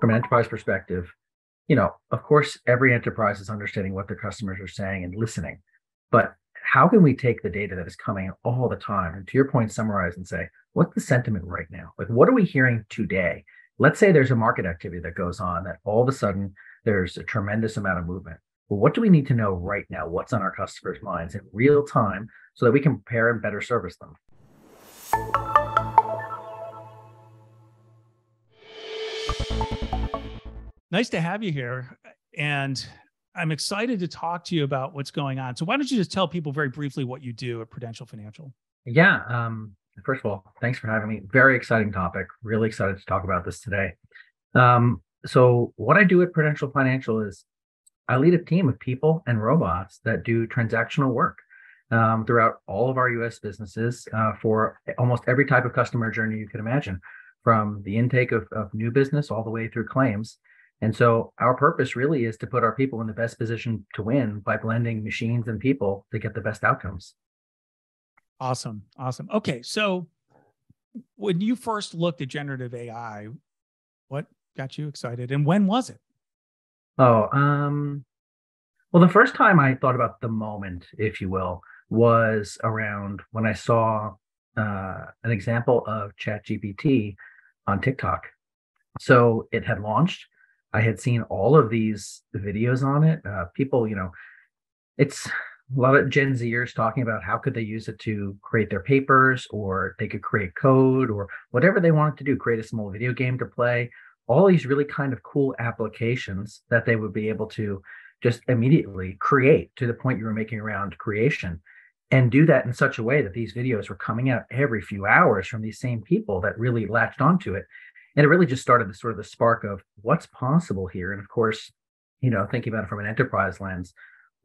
from an enterprise perspective, you know, of course, every enterprise is understanding what their customers are saying and listening. But how can we take the data that is coming all the time and to your point, summarize and say, what's the sentiment right now? Like, what are we hearing today? Let's say there's a market activity that goes on that all of a sudden there's a tremendous amount of movement. Well, what do we need to know right now? What's on our customers' minds in real time so that we can prepare and better service them? Nice to have you here. And I'm excited to talk to you about what's going on. So why don't you just tell people very briefly what you do at Prudential Financial? Yeah. Um, first of all, thanks for having me. Very exciting topic. Really excited to talk about this today. Um, so what I do at Prudential Financial is I lead a team of people and robots that do transactional work um, throughout all of our U.S. businesses uh, for almost every type of customer journey you could imagine, from the intake of, of new business all the way through claims. And so our purpose really is to put our people in the best position to win by blending machines and people to get the best outcomes. Awesome. Awesome. Okay. So when you first looked at generative AI, what got you excited and when was it? Oh, um, well, the first time I thought about the moment, if you will, was around when I saw uh, an example of ChatGPT on TikTok. So it had launched I had seen all of these videos on it. Uh, people, you know, it's a lot of Gen Zers talking about how could they use it to create their papers, or they could create code, or whatever they wanted to do, create a small video game to play. All these really kind of cool applications that they would be able to just immediately create to the point you were making around creation and do that in such a way that these videos were coming out every few hours from these same people that really latched onto it and it really just started the sort of the spark of what's possible here. And of course you know thinking about it from an enterprise lens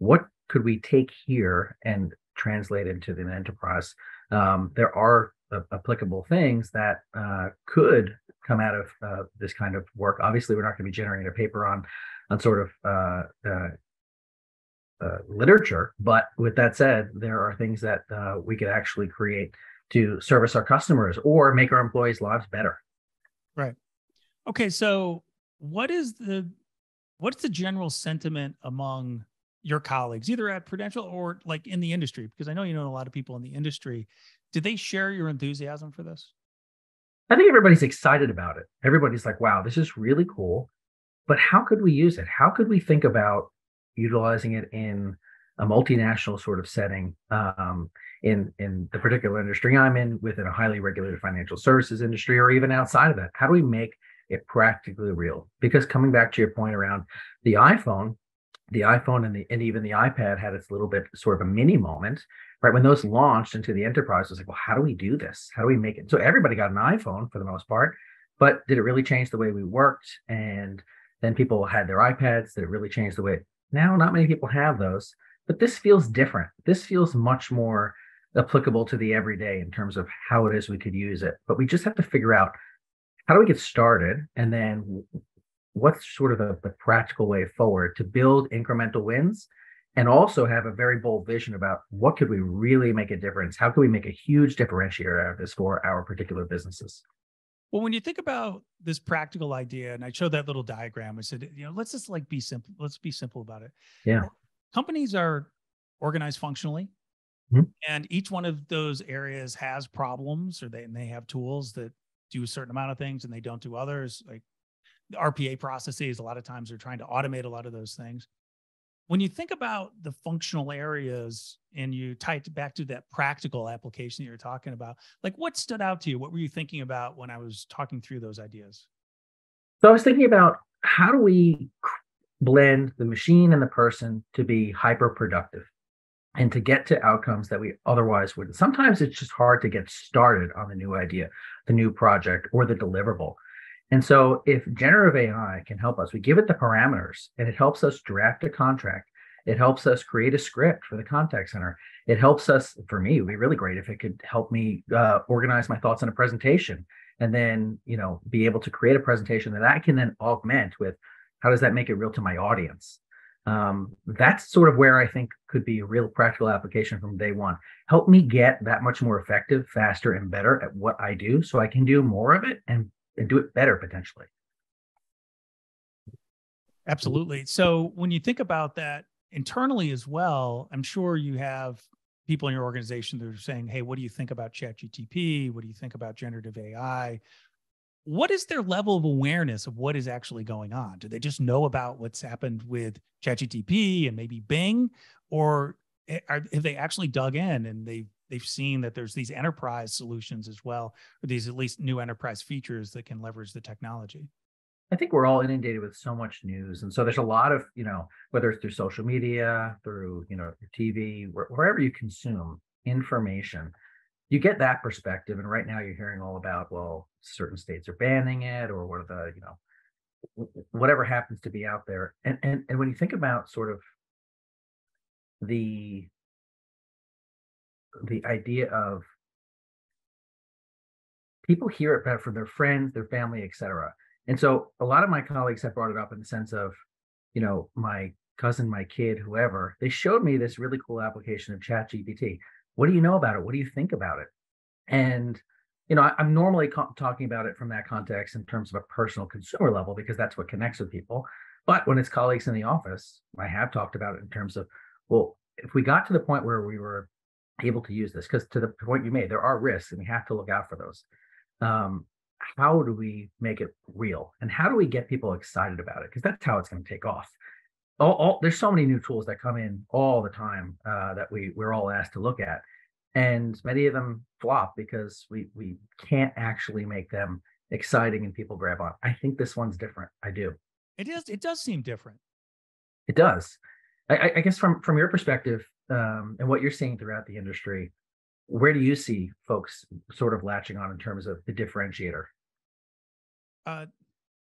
what could we take here and translate into the enterprise? Um, there are uh, applicable things that uh, could come out of uh, this kind of work. Obviously we're not going to be generating a paper on on sort of uh, uh, uh, literature. But with that said there are things that we could actually create to service our customers or make our employees lives better Right. Okay. So what is the what's the general sentiment among your colleagues, either at Prudential or like in the industry? Because I know you know a lot of people in the industry. Did they share your enthusiasm for this? I think everybody's excited about it. Everybody's like, wow, this is really cool. But how could we use it? How could we think about utilizing it in a multinational sort of setting? Um, in in the particular industry I'm in, within a highly regulated financial services industry, or even outside of that? How do we make it practically real? Because coming back to your point around the iPhone, the iPhone and the and even the iPad had its little bit sort of a mini moment, right? When those launched into the enterprise, it was like, well, how do we do this? How do we make it? So everybody got an iPhone for the most part, but did it really change the way we worked? And then people had their iPads. Did it really change the way? Now, not many people have those, but this feels different. This feels much more applicable to the everyday in terms of how it is we could use it. But we just have to figure out how do we get started and then what's sort of the, the practical way forward to build incremental wins and also have a very bold vision about what could we really make a difference? How can we make a huge differentiator out of this for our particular businesses? Well, when you think about this practical idea, and I showed that little diagram, I said, you know, let's just like be simple. Let's be simple about it. Yeah. Companies are organized functionally. Mm-hmm. And each one of those areas has problems, or they and they have tools that do a certain amount of things and they don't do others. Like the RPA processes, a lot of times they're trying to automate a lot of those things. When you think about the functional areas and you tie it back to that practical application that you're talking about, like what stood out to you? What were you thinking about when I was talking through those ideas? So I was thinking about how do we blend the machine and the person to be hyper productive and to get to outcomes that we otherwise wouldn't. Sometimes it's just hard to get started on the new idea, the new project, or the deliverable. And so, if generative AI can help us, we give it the parameters and it helps us draft a contract. It helps us create a script for the contact center. It helps us, for me, it would be really great if it could help me uh, organize my thoughts in a presentation and then, you know, be able to create a presentation that I can then augment with how does that make it real to my audience? um, that's sort of where I think could be a real practical application from day one. Help me get that much more effective, faster, and better at what I do so I can do more of it and, and do it better potentially. Absolutely. So when you think about that internally as well, I'm sure you have people in your organization that are saying, Hey, what do you think about ChatGTP? What do you think about generative AI? What is their level of awareness of what is actually going on? Do they just know about what's happened with ChatGTP and maybe Bing? Or eh, are, have they actually dug in and they've they've seen that there's these enterprise solutions as well, or these at least new enterprise features that can leverage the technology? I think we're all inundated with so much news, and so there's a lot of you know whether it's through social media, through you know TV, wherever you consume information, you get that perspective. And right now, you're hearing all about well, certain states are banning it, or what are the you know whatever happens to be out there. And and and when you think about sort of the the idea of people hear it from their friends, their family, etc and so a lot of my colleagues have brought it up in the sense of, you know, my cousin, my kid, whoever, they showed me this really cool application of Chat GPT. What do you know about it? What do you think about it? And, you know, I, am normally co- talking about it from that context in terms of a personal consumer level because that's what connects with people. But when it's colleagues in the office, I have talked about it in terms of, well, if we got to the point where we were able to use this, because to the point you made, there are risks and we have to look out for those. Um, how do we make it real and how do we get people excited about it because that's how it's going to take off all, all, there's so many new tools that come in all the time uh, that we we're all asked to look at. And many of them flop because we we can't actually make them exciting and people grab on. I think this one's different. I do. It is it does seem different. It does. I, I guess from from your perspective um, and what you're seeing throughout the industry where do you see folks sort of latching on in terms of the differentiator? Uh,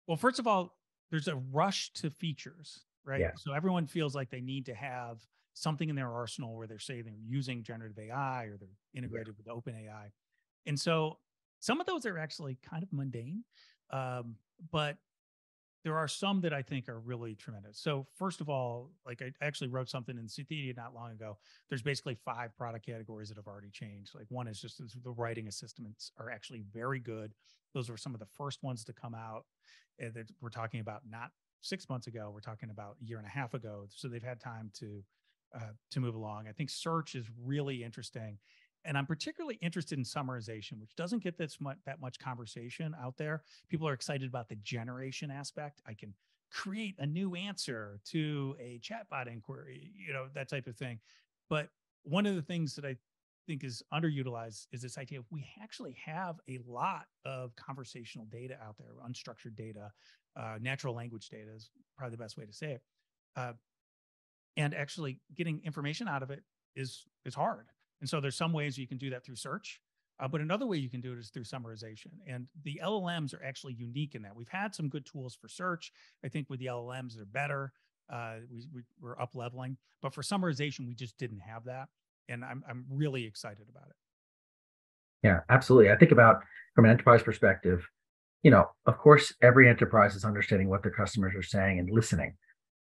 well, first of all, there's a rush to features, right? Yeah. So everyone feels like they need to have something in their arsenal where they're saying they're using generative AI or they're integrated yeah. with OpenAI. And so some of those are actually kind of mundane, um, but there are some that I think are really tremendous. So first of all, like I actually wrote something in Synthedia not long ago. There's basically five product categories that have already changed. Like one is just the writing assistants are actually very good. Those were some of the first ones to come out eh, that we're talking about not six months ago. We're talking about a year and a half ago. So they've had time to uh, to move along. I think search is really interesting and I'm particularly interested in summarization, which doesn't get this much that much conversation out there. People are excited about the generation aspect. I can create a new answer to a chatbot inquiry, you know, that type of thing. But one of the things that I think is underutilized is this idea of we actually have a lot of conversational data out there, unstructured data, uh, natural language data is probably the best way to say it. Uh, and actually getting information out of it is is hard. And so there's some ways you can do that through search, uh, but another way you can do it is through summarization. And the LLMs are actually unique in that. We've had some good tools for search. I think with the LLMs, they're better. Uh, we, we, we're up leveling, but for summarization, we just didn't have that. And I'm, I'm really excited about it. Yeah, absolutely. I think about from an enterprise perspective, you know, of course, every enterprise is understanding what their customers are saying and listening.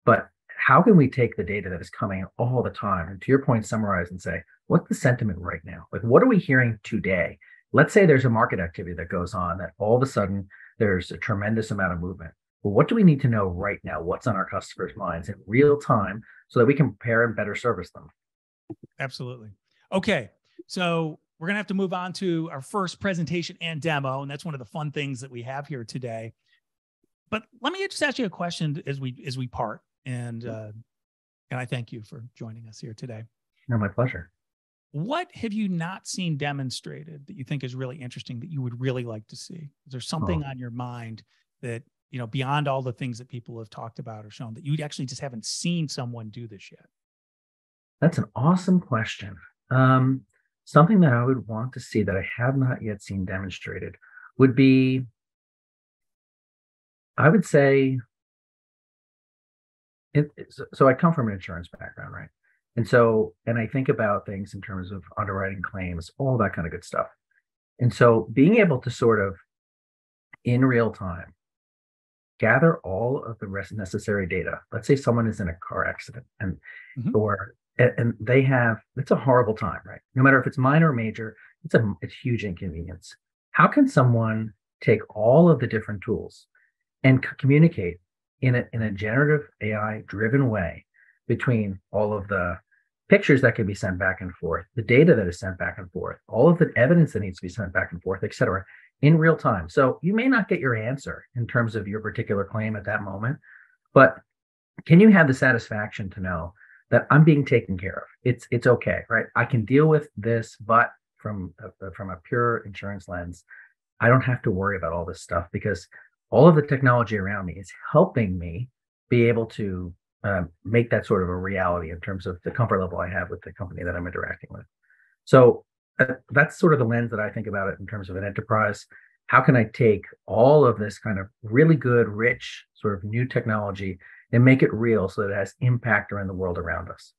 But how can we take the data that is coming all the time and to your point, summarize and say, what's the sentiment right now? Like, what are we hearing today? Let's say there's a market activity that goes on that all of a sudden there's a tremendous amount of movement. Well, what do we need to know right now? What's on our customers' minds in real time so that we can prepare and better service them? Absolutely. Okay. So we're going to have to move on to our first presentation and demo. And that's one of the fun things that we have here today. But let me just ask you a question as we as we part. And uh, and I thank you for joining us here today. No, my pleasure. What have you not seen demonstrated that you think is really interesting that you would really like to see? Is there something oh. on your mind that, you know, beyond all the things that people have talked about or shown that you actually just haven't seen someone do this yet? That's an awesome question. Um, something that I would want to see that I have not yet seen demonstrated would be, I would say, it, so I come from an insurance background, right? And so, and I think about things in terms of underwriting claims, all that kind of good stuff. And so being able to sort of in real time gather all of the rest necessary data. Let's say someone is in a car accident and mm-hmm. or and they have it's a horrible time, right? No matter if it's minor or major, it's a it's huge inconvenience. How can someone take all of the different tools and c- communicate in a in a generative AI driven way between all of the pictures that can be sent back and forth, the data that is sent back and forth, all of the evidence that needs to be sent back and forth, et cetera, in real time. So you may not get your answer in terms of your particular claim at that moment, but can you have the satisfaction to know that I'm being taken care of? It's it's okay, right? I can deal with this, but from a, from a pure insurance lens, I don't have to worry about all this stuff because all of the technology around me is helping me be able to uh, make that sort of a reality in terms of the comfort level I have with the company that I'm interacting with. So uh, that's sort of the lens that I think about it in terms of an enterprise. How can I take all of this kind of really good, rich, sort of new technology and make it real so that it has impact around the world around us?